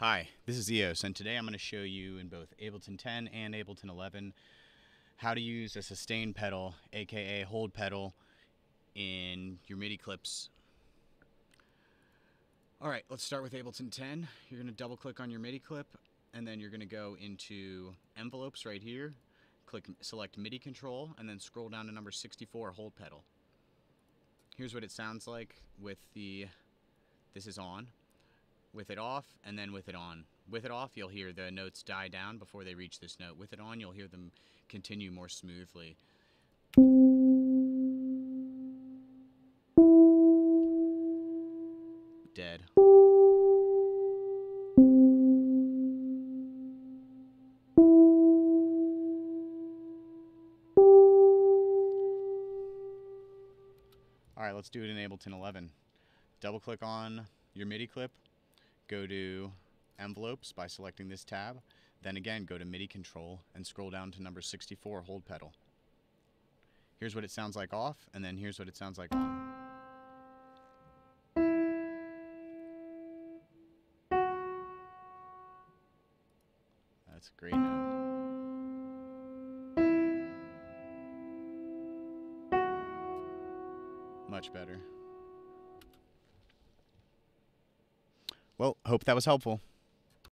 Hi, this is EOS, and today I'm going to show you in both Ableton 10 and Ableton 11 how to use a sustain pedal, aka hold pedal, in your MIDI clips. Alright, let's start with Ableton 10. You're going to double click on your MIDI clip, and then you're going to go into envelopes right here, click select MIDI control, and then scroll down to number 64, hold pedal. Here's what it sounds like with the, this is on with it off and then with it on. With it off, you'll hear the notes die down before they reach this note. With it on, you'll hear them continue more smoothly. Dead. Alright, let's do it in Ableton 11. Double click on your MIDI clip, go to envelopes by selecting this tab. Then again, go to MIDI control and scroll down to number 64, hold pedal. Here's what it sounds like off, and then here's what it sounds like on. That's a great note. Much better. Well, hope that was helpful.